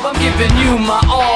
I'm giving you my all.